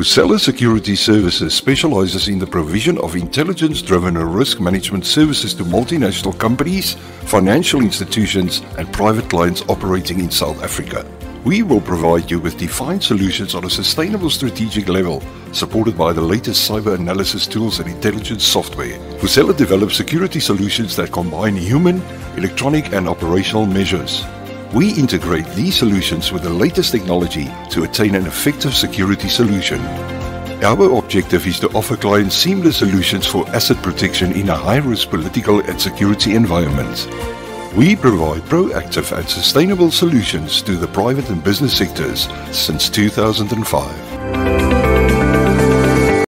Vusela Security Services specializes in the provision of intelligence-driven risk management services to multinational companies, financial institutions, and private clients operating in South Africa. We will provide you with defined solutions on a sustainable strategic level, supported by the latest cyber analysis tools and intelligence software. Vusela develops security solutions that combine human, electronic, and operational measures. We integrate these solutions with the latest technology to attain an effective security solution. Our objective is to offer clients seamless solutions for asset protection in a high-risk political and security environment. We provide proactive and sustainable solutions to the private and business sectors since 2005.